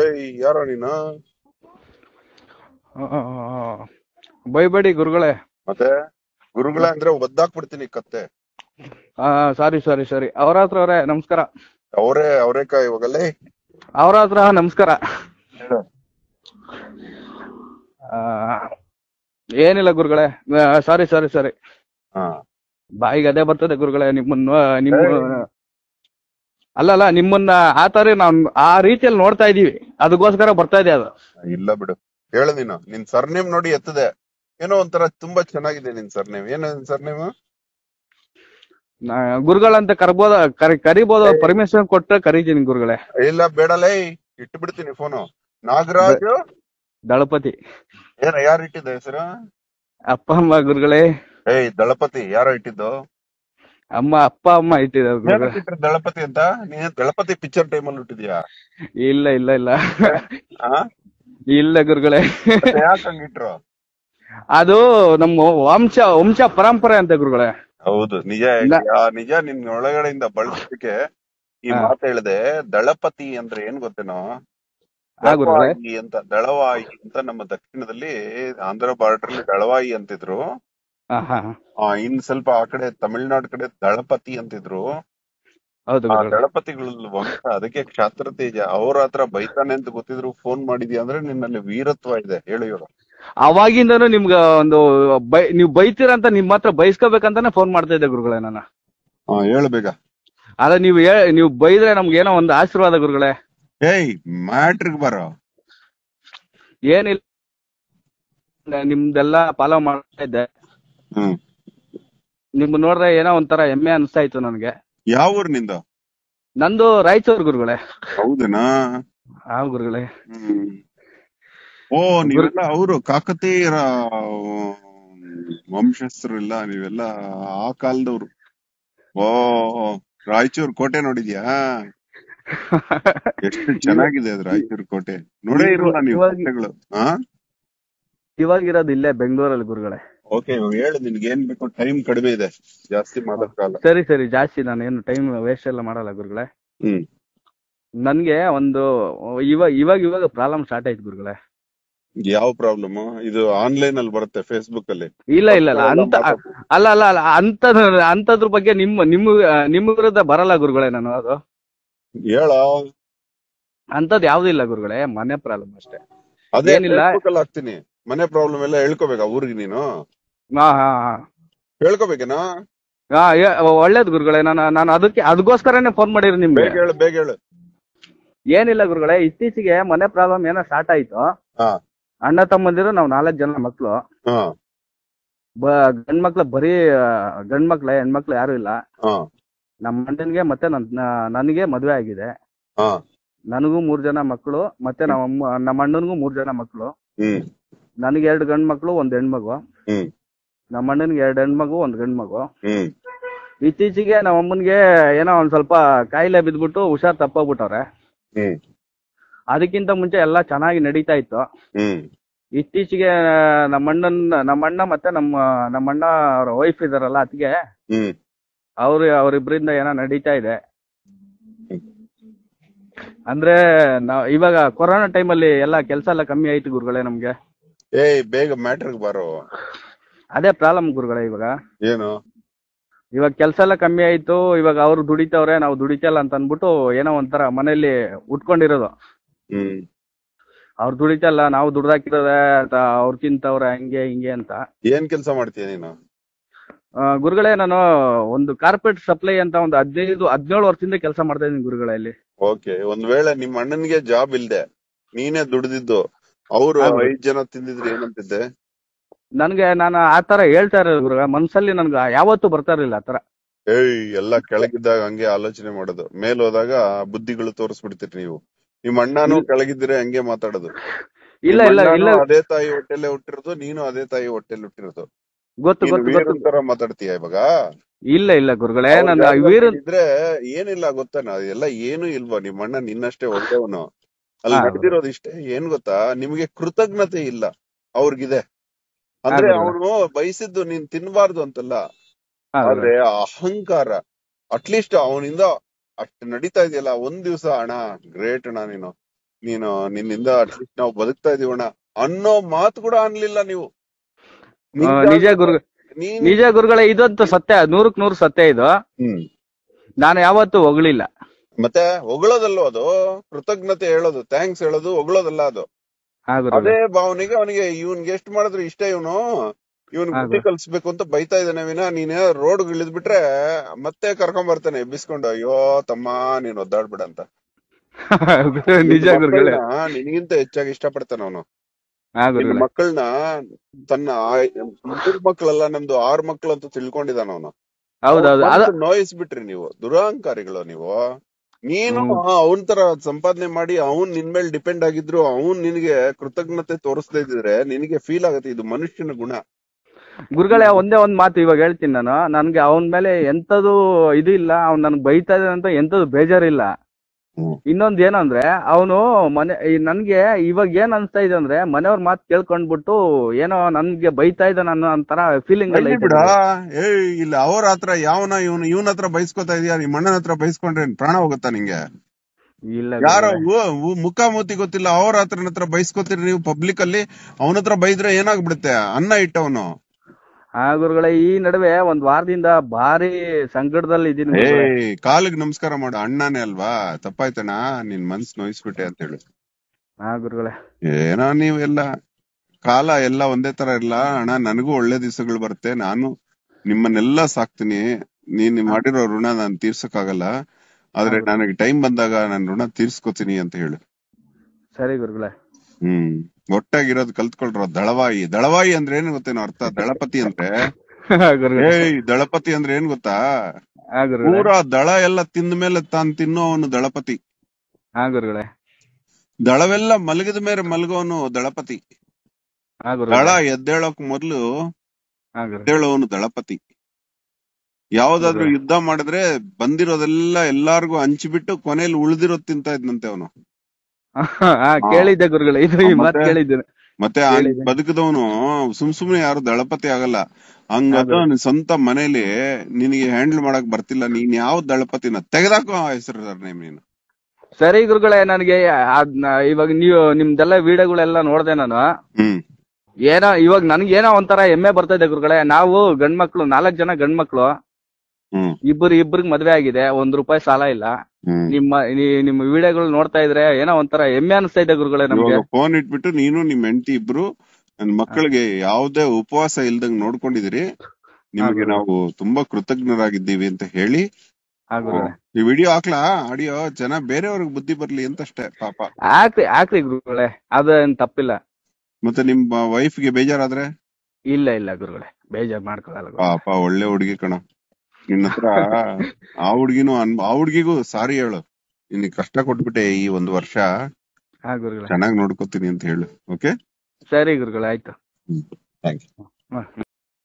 ಏಯ್ ಯಾರೋ ನೀನು ಬೈಬೇಡಿ ಗುರುಗಳೇ. ಮತ್ತೆ? ಗುರುಗಳ ಅಂದ್ರೆ ಒದ್ದಾಕ್ಬಿಡ್ತೀನಿ ಕತ್ತೆ. ಸಾರಿ ಸಾರಿ ಸಾರಿ. ಅವ್ರ ಹತ್ರ ಅವರೇ ನಮಸ್ಕಾರ. ಅವರೇ ಅವರೇಕಾಯಿ ಇವಾಗಲ್ಲೇ ಅವ್ರ ಹತ್ರ ನಮಸ್ಕಾರ. ಆ, ಏನಿಲ್ಲ ಗುರುಗಳೇ. ಸಾರಿ ಸಾರಿ ಸಾರಿ. ಹಾ. ಬಾಯಿಗೆ ಅದೇ ಬರ್ತದೆ ಗುರುಗಳೇ ನಿಮ್ಮನ್ನ ನಿಮ್ಮ ಅಲ್ಲ ಅಲ್ಲ ನಿಮ್ಮನ್ನ ಆ ತರ ನಾವ್ ಆ ರೀತಿಯಲ್ಲಿ ನೋಡ್ತಾ ಇದೀವಿ ಅದಕ್ಕೋಸ್ಕರ ಬರ್ತಾ ಇದೆ ಅದು. ಇಲ್ಲ ಬಿಡು. ಹೇಳು ನೀನು. ನಿನ್ ಸರ್ನೇಮ್ ನೋಡಿ ಎತ್ತದೆ. ಏನೋ ಒಂಥರ ತುಂಬಾ ಚೆನ್ನಾಗಿದೆ ನಿನ್ ಸರ್ನೇಮ್ ಏನು ನಿನ್ ಸರ್ನೇಮ್ ಗುರುಗಳಂತ ಕರ್ಬೋದ ಕರಿ ಕರಿಬೋದು. ಪರ್ಮಿಷನ್ ಕೊಟ್ರೆ ಕರೀತೀನಿ ಗುರುಗಳೇ. ಇಲ್ಲ ಬೇಡಲೇ. ಇಟ್ಟು ಬಿಡ್ತೀನಿ ಫೋನು ನಾಗರಾಜ್ ದಳಪತಿ. ಏನ ಯಾರು ಇಟ್ಟಿದ್ದ ಹೆಸರು? ಅಪ್ಪ ಅಮ್ಮ ಗುರುಗಳೇ. ಏಯ್ ದಳಪತಿ. ಯಾರೋ ಇಟ್ಟಿದ್ದು? ಅಮ್ಮ ಅಪ್ಪ ಅಮ್ಮ ಇಟ್ಟಿದ್ದಾರೆ ದಳಪತಿ ಅಂತ? ನೀನ್ ದಳಪತಿ ಪಿಕ್ಚರ್ ಟೈಮ್ ಅಲ್ಲಿ ಇಟ್ಟಿದ್ಯಾ ಇಲ್ಲ ಇಲ್ಲ ಇಲ್ಲ. ಆ? ಇಲ್ಲ ಗುರುಗಳೇ. ಯಾಕಂಗಿಟ್ರು ಅದು ನಮ್ಮ ವಂಶ ವಂಶ ಪರಂಪರೆ ಅಂತ ಗುರುಗಳೇ. ಹೌದು ನಿಜ ನಿಜ ನಿನ್ ಒಳಗಡೆಯಿಂದ ಬಳಸಕ್ಕೆ ಈ. ಮಾತು ಹೇಳಿದೆ ದಳಪತಿ ಅಂದ್ರೆ ಏನ್ ಗೊತ್ತೇನೋ. ದಳವಾಯಿ ಅಂತ ದಳವಾಯಿ ಅಂತ ನಮ್ಮ ದಕ್ಷಿಣದಲ್ಲಿ ಆಂಧ್ರ ಬಾರ್ಡರ್ ದಳವಾಯಿ ಅಂತಿದ್ರು. ಇನ್ ಸ್ವಲ್ಪ ಆ ಕಡೆ ತಮಿಳ್ನಾಡು ಕಡೆ ದಳಪತಿ ಅಂತಿದ್ರು. ಹೌದು ಆ ಗುರುಗಳೇ. ದಳಪತಿಗಳ ವಂಶ ಅದಕ್ಕೆ ಕ್ಷಾತ್ರ ತೇಜ ಅವ್ರ ಹತ್ರ ಬೈತಾನೆ ಅಂತ ಗೊತ್ತಿದ್ರು ಫೋನ್ ಮಾಡಿದ್ಯಾ ಅಂದ್ರೆ ನಿನ್ನಲ್ಲಿ ವೀರತ್ವ ಇದೆ ಹೇಳು ಇವರು. ಅವಾಗಿಂದನು ನಿಮ್ಗ ಒಂದು ಬೈ ಬೈತೀರ ಅಂತ ನಿಮ್ ಹತ್ರ ಬಯಸ್ಕೋಬೇಕಂತಾನೆ ಫೋನ್ ಮಾಡ್ತಾ ಇದ್ದೆ ಗುರುಗಳೇ ನಾನು. ಹಾ ಹೇಳು ಬೇಗ. ಅದ ನೀವು ನೀವು ಬೈದ್ರೆ ನಮ್ಗೆ ಏನೋ ಒಂದು ಆಶೀರ್ವಾದ ಗುರುಗಳೇ. ಏಯ್ ಮ್ಯಾಟ್ರಿಗ್ ಬರೋ. ಏನಿಲ್ಲ. ನಿಮ್ದೆಲ್ಲ ಫಾಲೋ ಮಾಡ್ತಾ ಇದ್ದೆ. ಹ್ಮ್. ನಿಮ್ ನೋಡ್ರೆ ಏನೋ ಒಂಥರ ಹೆಮ್ಮೆ ಅನಿಸ್ತಾ ಇತ್ತು ನನಗೆ. ಯಾವ ಊರಿನಿಂದ? ನಂದು ರಾಯಚೂರು ಗುರುಗಳೇ. ಹೌದೇನಾ? ಆ ಗುರುಗಳೇ. ಹ್ಮ್. ಓ ನೀವೆಲ್ಲ ಅವರು ಕಾಕತೀಯರ ವಂಶಸ್ಥರು ಇಲ್ಲ ನೀವೆಲ್ಲ ಆ ಕಾಲದವ್ರು. ಓ ರಾಯಚೂರ್ ಕೋಟೆ ನೋಡಿದ್ಯಾ? ಎಷ್ಟು ಚೆನ್ನಾಗಿದೆ ಅದು ರಾಯಚೂರ್ ಕೋಟೆ. ನೋಡೇ ಇರಲ್ಲ ನೀವು ಇವಾಗ- ಕೋಟೆಗಳು. ಹಾ ಇವಾಗಿರೋದು ಇಲ್ಲೇ ಬೆಂಗಳೂರಲ್ಲಿ ಗುರುಗಳೇ. ಓಕೆ ಹೇಳು ನಿನ್ಗೆ ಏನ್ ಬೇಕು? ಟೈಮ್ ಕಡಿಮೆ ಇದೆ. ಜಾಸ್ತಿ ಮಾತಾಡಲ್ಲ ಸರಿ ಸರಿ ಜಾಸ್ತಿ ನಾನು ಏನು ಟೈಮ್ ವೇಸ್ಟ್ ಎಲ್ಲ ಮಾಡಲ್ಲ ಗುರುಗಳೇ. ಹ್ಮ್. ನನ್ಗೆ ಒಂದು ಇವಾಗ ಇವಾಗ ಇವಾಗ ಪ್ರಾಬ್ಲಮ್ ಸ್ಟಾರ್ಟ್ ಆಯ್ತು ಗುರುಗಳೇ. ಯಾವ ಪ್ರಾಬ್ಲಮ್ ಇದು ಆನ್ಲೈನ್ ಅಲ್ಲಿ ಬರುತ್ತೆ ಫೇಸ್ಬುಕ್ ಅಲ್ಲಿ. ಇಲ್ಲ ಇಲ್ಲ ಇಲ್ಲ ಅಂತ ಅಲ್ಲ ಅಲ್ಲ ಅಲ್ಲ ಅಂತ ಅಂತದ್ರ ಬಗ್ಗೆ ನಿಮ್ಮ ನಿಮ್ಮ ನಿಮ್ಮ ವಿರುದ್ಧ ಬರಲ್ಲ ಗುರುಗಳೇ ನಾನು ಅದು. ಹೇಳ. ಅಂತದ್ ಯಾವ್ದು ಇಲ್ಲ ಗುರುಗಳೇ ಮನೆ ಪ್ರಾಬ್ಲಮ್ ಅಷ್ಟೇ. ಅದೇನಿಲ್ಲ ಹಾಕ್ತೀನಿ. ಮನೆ ಪ್ರಾಬ್ಲಮ್ ಎಲ್ಲ ಹೇಳ್ಕೋಬೇಕಾ ಊರಿಗೆ ನೀನು? ಹಾ ಹಾ ಹಾ. ಹೇಳ್ಕೋಬೇಕೇನಾ? ಹಾ ಏ- ಒಳ್ಳೇದು ಗುರುಗಳೇ ನಾನು ನಾನು ಅದಕ್ಕೆ ಅದಕ್ಕೋಸ್ಕರನೇ ಫೋನ್ ಮಾಡಿರಿ ನಿಮ್ಗೆ. ಬೇಗ ಹೇಳು ಬೇಗ ಹೇಳು. ಏನಿಲ್ಲ ಗುರುಗಳೇ ಇತ್ತೀಚೆಗೆ ಮನೆ ಪ್ರಾಬ್ಲಮ್ ಏನೋ ಸ್ಟಾರ್ಟ್ ಆಯ್ತು. ಹಾ. ಅಣ್ಣ ತಮ್ಮಂದಿರು ನಾವು ನಾಲ್ಕು ಜನ ಮಕ್ಳು. ಹಾ. ಬ ಗಂಡ್ ಮಕ್ಳು ಬರೀ ಗಂಡ್ ಮಕ್ಳೆ ಹೆಣ್ಮಕ್ಳು ಯಾರು ಇಲ್ಲ. ಹಾ. ನಮ್ಮ ಅಣ್ಣನ್ಗೆ ಮತ್ತೆ ನನ್ ನ- ನನಗೆ ಮದ್ವೆ ಆಗಿದೆ. ಹಾ. ನನಗೂ ಮೂರ್ ಜನ ಮಕ್ಕಳು ಮತ್ತೆ ನಮ್ಮ ಅಮ್ಮ ನಮ್ಮ ಅಣ್ಣನ್ಗೂ ಮೂರ್ ಜನ ಮಕ್ಕಳು ಹ್ಮ್. ನನಗೆ ಎರಡು ಗಂಡ್ ಮಕ್ಳು ಒಂದ್ ಹೆಣ್ಮಗು. ಹ್ಮ್. ನಮ್ಮ ಅಣ್ಣನ್ಗೆ ಎರಡು ಹೆಣ್ಮಗು ಒಂದ್ ಗಂಡು ಮಗು ಇತ್ತೀಚೆಗೆ ನಮ್ಮ ಅಮ್ಮನ್ಗೆ ಏನೋ ಒಂದ್ ಸ್ವಲ್ಪ ಕಾಯಿಲೆ ಬಿದ್ಬಿಟ್ಟು ಹುಷಾರ್ ತಪ್ಪಾಗ್ಬಿಟ್ಟವ್ರೆ. ಅದಕ್ಕಿಂತ ಮುಂಚೆ ಎಲ್ಲ ಚೆನ್ನಾಗಿ ನಡೀತಾ ಇತ್ತು. ಇತ್ತೀಚೆಗೆ ನಮ್ಮ ಅಣ್ಣನ್ ನಮ್ಮ ಅಣ್ಣ ಮತ್ತೆ ನಮ್ಮ ನಮ್ಮ ಅಣ್ಣ ಅವ್ರ ವೈಫ್ ಇದಾರಲ್ಲ ಅದಕ್ಕೆ ಅವ್ರ ಅವ್ರು ಅವರಿಬ್ರಿಂದ ಏನೋ ನಡೀತಾ ಇದೆ. ಅಂದ್ರೆ ನಾವ್ ಇವಾಗ ಕೊರೋನಾ ಟೈಮಲ್ಲಿ ಎಲ್ಲ ಕೆಲಸ ಎಲ್ಲ ಕಮ್ಮಿ ಆಯ್ತು ಗುರುಗಳೇ ನಮ್ಗೆ. ಏಯ್ ಬೇಗ ಮ್ಯಾಟ್ರಿಗ್ ಬಾರೋ. ಅದೇ ಪ್ರಾಬ್ಲಮ್ ಗುರುಗಳೇ ಇವಾಗ. ಏನು? ಇವಾಗ ಕೆಲಸ ಎಲ್ಲ ಕಮ್ಮಿ ಆಯ್ತು ಇವಾಗ ಅವ್ರು ದುಡಿತವ್ರೆ ನಾವು ದುಡಿತಲ್ಲ ಅಂತ ಅನ್ಬಿಟ್ಟು ಏನೋ ಒಂಥರ ಮನೇಲಿ ಉಟ್ಕೊಂಡಿರೋದು. ಹ್ಮ್. ಅವ್ರು ದುಡಿತಲ್ಲ ನಾವು ದುಡ್ದಾಕಿರೋದೆ ಅಂತ ಅವ್ರ ತಿಂತವ್ರೆ ಹಂಗೆ ಹಿಂಗೆ ಅಂತ. ಏನ್ ಕೆಲಸ ಮಾಡ್ತೀಯ ನೀನು? ಆ, ಗುರುಗಳೇ ನಾನು ಒಂದು ಕಾರ್ಪೆಟ್ ಸಪ್ಲೈ ಅಂತ ಒಂದು ಹದಿನೈದು ಹದಿನೇಳು ವರ್ಷದಿಂದ ಕೆಲಸ ಮಾಡ್ತಾ ಇದ್ದೀನಿ ಗುರುಗಳೇ ಇಲ್ಲಿ. ಓಕೆ ಒಂದ್ ವೇಳೆ ನಿಮ್ ಅಣ್ಣನ್ಗೆ ಜಾಬ್ ಇಲ್ದೆ ನೀನೇ ದುಡ್ದಿದ್ದು ಅವ್ರು ಹೌದು. ಐದ್ ಜನ ತಿಂದಿದ್ರೆ ಏನಂತಿದ್ದೆ ನನ್ಗೆ ನಾನು ಆ ತರ ಹೇಳ್ತಾ ಇರೋದು ಗುರುಗ ಮನ್ಸಲ್ಲಿ ನನ್ಗೆ ಯಾವತ್ತೂ ಬರ್ತಾ ಇರ್ಲಿಲ್ಲ ಆ ತರ ಏಯ್ ಎಲ್ಲ ಕೆಳಗಿದ್ದಾಗ ಹಂಗೆ ಆಲೋಚನೆ ಮಾಡೋದು. ಮೇಲ್ ಹೋದಾಗ ಬುದ್ಧಿಗಳು ತೋರಿಸ್ಬಿಡ್ತೀರಿ ನೀವು. ನಿಮ್ ಅಣ್ಣನು ಕೆಳಗಿದ್ರೆ ಹಂಗೆ ಮಾತಾಡೋದು. ಇಲ್ಲ ನಿಮ್ ಇಲ್ಲ ಅಣ್ಣನೂ ಇಲ್ಲ. ಅದೇ ತಾಯಿ ಹೊಟ್ಟೆಲೆ ಹುಟ್ಟಿರೋದು ನೀನು ಅದೇ ತಾಯಿ ಹೊಟ್ಟೆಲ್ ಹುಟ್ಟಿರೋದು. ಗೊತ್ತು ನೀನು ಗೊತ್ತು ಗೊತ್ತು. ವೀರನ್ ತರ ಮಾತಾಡ್ತೀಯ ಇವಾಗ? ಇಲ್ಲ ಇಲ್ಲ ಗುರುಗಳೇ ನನ್ನ ವೀರ ಇದ್ರೆ ಏನಿಲ್ಲ ಗೊತ್ತಾನ ಎಲ್ಲ ಏನು ಇಲ್ವಾ? ನಿಮ್ಮ ಅಣ್ಣ ನಿನ್ನಷ್ಟೇ ಹೊಟ್ಟೆವನು ಅಲ್ಲಿ ಹಾ. ನಡೆದಿರೋದು ಇಷ್ಟೇ ಏನ್ ಗೊತ್ತಾ? ನಿಮ್ಗೆ ಕೃತಜ್ಞತೆ ಇಲ್ಲ. ಅವ್ರಿಗಿದೆ. ಅಂದ್ರೆ ಅವನು ಬಯಸಿದ್ದು ನೀನ್ ತಿನ್ಬಾರ್ದು ಅಂತಲ್ಲ. ಆದ್ರೆ ಆ ಅಹಂಕಾರ ಅಟ್ಲೀಸ್ಟ್ ಅವನಿಂದ ಅಷ್ಟು ನಡೀತಾ ಇದೆಯಲ್ಲ ಒಂದ್ ದಿವ್ಸ ಅಣ್ಣ ಗ್ರೇಟ್ ಅಣ್ಣ ನೀನು. ನೀನು ನಿನ್ನಿಂದ ಅಟ್ಲೀಸ್ಟ್ ನಾವು ಬದುಕ್ತಾ ಇದೀವಣ್ಣ ಅನ್ನೋ ಮಾತು ಕೂಡ ಅನ್ಲಿಲ್ಲ ನೀವು. ನಿಜ ಗುರು ನಿಜ ಗುರುಗಳೇ ಇದಂತ ಸತ್ಯ ನೂರಕ್ ನೂರು ಸತ್ಯ ಇದು. ನಾನು ಯಾವತ್ತೂ ಹೊಗಳಿಲ್ಲ. ಮತ್ತೆ ಹೊಗಳೋದಲ್ವ ಅದು? ಕೃತಜ್ಞತೆ ಹೇಳೋದು ಥ್ಯಾಂಕ್ಸ್ ಹೇಳೋದು ಹೊಗಳೋದಲ್ಲ ಅದು. ಅದೇ ಭಾವನೆಗೆ ಅವನಿಗೆ ಇವನ್ ಎಷ್ಟ್ ಮಾಡಿದ್ರು ಇಷ್ಟ ಇವನು. ಇವನ್ ಬುದ್ಧಿ ಕಲ್ಸ್ಬೇಕು ಅಂತ ಬೈತಾ ಇದ್ದಾನೆ ವಿನ ನೀನ್ ರೋಡ್ ಇಳಿದ್ ಬಿಟ್ರೆ ಮತ್ತೆ ಕರ್ಕೊಂಡ್ ಬರ್ತಾನೆ. ಎಬ್ಬಿಸ್ಕೊಂಡು ಅಯ್ಯೋ ತಮ್ಮ ನೀನ್ ಒದ್ದಾಡ್ಬಿಡ ಅಂತ ನಿಜ ನಿನಗಿಂತ ಹೆಚ್ಚಾಗಿ ಇಷ್ಟಪಡ್ತಾನೆ ಅವನು. ಹಾ ಮಕ್ಕಳನ್ನ ತನ್ನ ಮೂರ್ ಮಕ್ಕಳಲ್ಲ ನಮ್ದು ಆರ್ ಮಕ್ಳು ಅಂತ ತಿಳ್ಕೊಂಡಿದಾನ ಅವನು ನೋಯಿಸ್ಬಿಟ್ರಿ ನೀವು. ದುರಹಂಕಾರಿಗಳು ನೀವು. ನೀನು. ಅವನ್ ತರ ಸಂಪಾದನೆ ಮಾಡಿ ಅವನ್ ನಿನ್ ಮೇಲೆ ಡಿಪೆಂಡ್ ಆಗಿದ್ರು ಅವನ್ ನಿನಗೆ ಕೃತಜ್ಞತೆ ತೋರಿಸ್ತಾ ಇದ್ರೆ ನಿನಗೆ ಫೀಲ್ ಆಗತ್ತೆ ಇದು ಮನುಷ್ಯನ ಗುಣ ಗುರುಗಳೇ ಒಂದೇ ಒಂದ್ ಮಾತು ಇವಾಗ ಹೇಳ್ತೀನಿ ನಾನು ನನ್ಗೆ ಅವನ ಮೇಲೆ ಎಂತದು ಇದು ಇಲ್ಲ ಅವ್ನ್ ನನ್ಗೆ ಬೈತಾ ಇದ್ದಾನೆ ಅಂತ ಎಂತದು ಬೇಜಾರಿಲ್ಲ. ಇನ್ನೊಂದ್ ಏನಂದ್ರೆ ಅವನು ಮನೆ ನನ್ಗೆ ಇವಾಗ ಏನ್ ಅನ್ಸ್ತಾ ಇದೆ ಅಂದ್ರೆ ಮನೆಯವ್ರ ಮಾತು ಕೇಳ್ಕೊಂಡ್ಬಿಟ್ಟು ಏನೋ ನನ್ಗೆ ಬೈತಾ ಇದ್ದ ಅನ್ನೋ ಅಂತರ ಫೀಲಿಂಗ್ ಬಿಡ. ಏ ಇಲ್ಲ ಅವ್ರ ಹತ್ರ ಯಾವನ ಇವನು ಇವನ ಹತ್ರ ಬೈಸ್ಕೊತಾ ಇದೀಯ? ನಿಮ್ಮ ಅಣ್ಣನ ಹತ್ರ ಬೈಸ್ಕೊಂಡ್ರೆ ಪ್ರಾಣ ಹೋಗುತ್ತಾ ನಿಂಗೆ? ಇಲ್ಲ ಯಾರು ಮುಖ ಉ- ಗೊತ್ತಿಲ್ಲ ಅವ್ರ ಹತ್ರ ಹತ್ರ ಬೈಸ್ಕೊತೀರಿ ನೀವು ಪಬ್ಲಿಕ್ ಅಲ್ಲಿ ಅವನ ಹತ್ರ ಬೈದ್ರೆ ಏನಾಗ್ಬಿಡುತ್ತೆ? ಅನ್ನ ಇಟ್ಟವನು. ಹಾ ಗುರುಗಳೇ ಈ ನಡುವೆ ಒಂದ್ ವಾರದಿಂದ ಭಾರಿ ಸಂಕಟದಲ್ಲಿ ಇದೀನಿ ಕಾಲಿಗೆ ನಮಸ್ಕಾರ ಮಾಡು ಅಣ್ಣನೇ ಅಲ್ವಾ? ತಪ್ಪಾಯ್ತಣ್ಣ ನಿನ್ ಮನ್ಸ್ ನೋಯಿಸ್ಬಿಟ್ಟೆ ಅಂತ ಹೇಳಿ. ಹಾ ಗುರುಗಳೇ. ಏನೋ ನೀವೆಲ್ಲ ಕಾಲ ಎಲ್ಲ ಒಂದೇ ತರ ಇಲ್ಲ ಅಣ್ಣ ನನಗೂ ಒಳ್ಳೆ ದಿವಸಗಳು ಬರುತ್ತೆ ನಾನು ನಿಮ್ಮನ್ನೆಲ್ಲ ಸಾಕ್ತೀನಿ. ನೀನ್ ಮಾಡಿರೋ ಋಣ ನಾನ್ ತೀರ್ಸಕ್ಕಾಗಲ್ಲ. ಆದ್ರೆ. ನನಗೆ ಟೈಮ್ ಬಂದಾಗ ನಾನು ಋಣ ತೀರ್ಸ್ಕೊತೀನಿ ಅಂತ ಹೇಳು. ಸರಿ ಗುರುಗಳೇ. ಹ್ಮ್. ಒಟ್ಟಾಗಿರೋದು ಕಲ್ತ್ಕೊಳ್ರ ದಳವಾಯಿ. ದಳವಾಯಿ ಅಂದ್ರೆ ಏನ್ ಗೊತ್ತೇನೋ ಅರ್ಥ? ದಳಪತಿ ಅಂದ್ರೆ ಏಯ್ ದಳಪತಿ ಅಂದ್ರೆ ಏನ್ ಗೊತ್ತಾ? ಪೂರಾ ದಳ ಎಲ್ಲ ತಿಂದ ಮೇಲೆ ತಾನ್ ತಿನ್ನೋ ಅವನು ದಳಪತಿ. ದಳವೆಲ್ಲ ಮಲಗಿದ ಮೇಲೆ ಮಲಗೋನು ದಳಪತಿ. ದಳ ಎದ್ದೇಳಕ್ ಮೊದ್ಲು ಎದ್ದೇಳೋನು ದಳಪತಿ. ಯಾವ್ದಾದ್ರು ಯುದ್ಧ ಮಾಡಿದ್ರೆ ಬಂದಿರೋದೆಲ್ಲ ಎಲ್ಲಾರ್ಗು ಹಂಚಿಬಿಟ್ಟು ಕೊನೆಯಲ್ಲಿ ಉಳಿದಿರೋದ್ ತಿಂತ ಇದ್ನಂತೆ ಅವನು. ಹಾ ಕೇಳಿದ್ದೆ ಗುರುಗಳೇ ಇದು ಈ ಮಾತು? ಕೇಳಿದ್ದೇನೆ. ಮತ್ತೆ. ಬದುಕದವನು ಸುಮ್ ಸುಮ್ನೆ ಯಾರು ದಳಪತಿ ಆಗಲ್ಲ. ಹಂಗದ ಸ್ವಂತ ಮನೇಲಿ ನಿನಗೆ ಹ್ಯಾಂಡಲ್ ಮಾಡಕ್ ಬರ್ತಿಲ್ಲ ನೀನ್ ಯಾವ ದಳಪತಿನ ತೆಗೆದಾಕೋ ಹೆಸರು ಸರ್ ನೇಮ್ ನೀನು. ಸರಿ ಗುರುಗಳೇ ನನಗೆ ಇವಾಗ ನೀವು ನಿಮ್ದೆಲ್ಲ ವಿಡಿಯೋಗಳೆಲ್ಲ ನೋಡ್ದೆ ನಾನು. ಏನೋ ಇವಾಗ ನನ್ಗೆ ಏನೋ ಒಂಥರ ಹೆಮ್ಮೆ ಬರ್ತಾ ಇದೆ ಗುರುಗಳೇ ನಾವು ಗಂಡ್ಮಕ್ಳು ನಾಲ್ಕ್ ಜನ ಗಂಡ್ಮಕ್ಳು ಹ್ಮ್ ಇಬ್ಬರು ಇಬ್ಬರಿಗೆ ಮದ್ವೆ ಆಗಿದೆ ಒಂದ್ ರೂಪಾಯಿ ಸಾಲ ಇಲ್ಲ. ನಿಮ್ಮ ನೀ- ನಿಮ್ಮ ವಿಡಿಯೋಗಳು ನೋಡ್ತಾ ಇದ್ರೆ ಏನೋ ಒಂಥರ ಹೆಮ್ಮೆ ಅನಿಸ್ತಾ ಇದೆ ಗುರುಗಳೇ ನಮ್ಗೆ. ಇವಾಗ ಫೋನ್ ಇಟ್ಬಿಟ್ಟು ನೀನು ನಿಮ್ ಹೆಂಡತಿ ಇಬ್ರು ನನ್ ಮಕ್ಕಳಿಗೆ ಯಾವ್ದೇ ಉಪವಾಸ ಇಲ್ದಂಗ್ ನೋಡ್ಕೊಂಡಿದ್ರಿ ನಿಮಗೆ ಹೌದು. ನಾವು ತುಂಬಾ ಕೃತಜ್ಞರಾಗಿದ್ದೀವಿ ಅಂತ ಹೇಳಿ. ಹಾ ಗುರುಗಳೇ. ಈ ವಿಡಿಯೋ ಹಾಕ್ಲಾ? ಆಡಿಯೋ? ಜನ ಬೇರೆಯವ್ರಿಗೆ ಬುದ್ಧಿ ಬರ್ಲಿ ಅಂತ ಅಷ್ಟೇ ಪಾಪ. ಹಾಕ್ರಿ ಹಾಕ್ರಿ ಗುರುಗಳೇ. ಅದೇನ್ ತಪ್ಪಿಲ್ಲ. ಮತ್ತೆ ನಿಮ್ ವೈಫ್ಗೆ ಬೇಜಾರಾದ್ರೆ? ಇಲ್ಲ ಇಲ್ಲ ಗುರುಗಳೇ. ಬೇಜಾರ್ ಮಾಡ್ಕೊಳಲ್ಲ. ಪಾಪ ಒಳ್ಳೆ ಹುಡುಗಿ ಕಣ. ನಿನ್ನ ಹತ್ರ ಆ ಹುಡ್ಗಿನೂ ಅನ್ ಆ ಹುಡ್ಗಿಗೂ ಸಾರಿ ಹೇಳು. ನಿನ್ ಕಷ್ಟ ಕೊಟ್ಬಿಟ್ಟೆ ಈ ಒಂದು ವರ್ಷ. ಹಾ ಗುರುಗಳೇ. ಚೆನ್ನಾಗ್ ನೋಡ್ಕೋತೀನಿ ಅಂತ ಹೇಳು ಓಕೆ? ಸರಿ ಗುರುಗಳೇ ಆಯ್ತು. Thank you